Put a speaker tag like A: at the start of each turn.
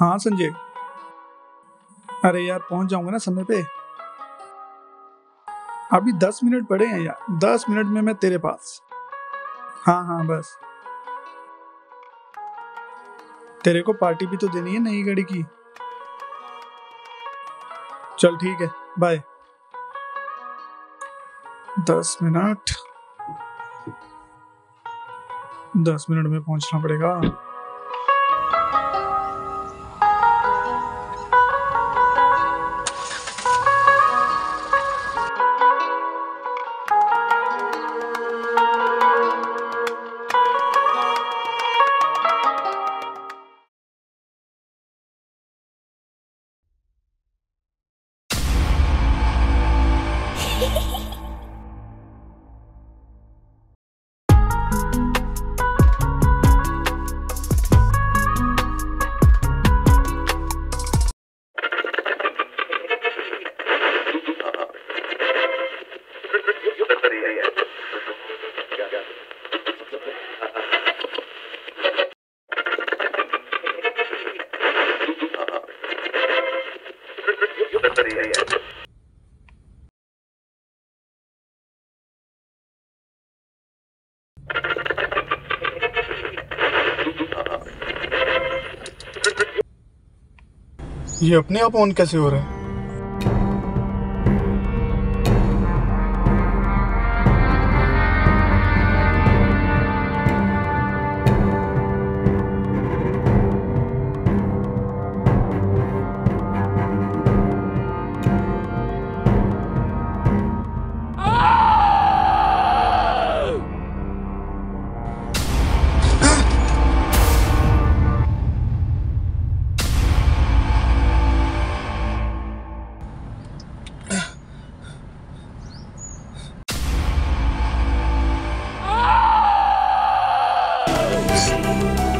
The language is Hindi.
A: हाँ संजय अरे यार, पहुँच जाऊँगा ना समय पे। अभी दस मिनट पड़े हैं यार। दस मिनट में मैं तेरे पास। हाँ हाँ बस। तेरे को पार्टी भी तो देनी है नई गाड़ी की। चल, ठीक है। बाय दस मिनट। दस मिनट में पहुँचना पड़ेगा।
B: ये अपने आप ऑन कैसे हो रहा है? Bye.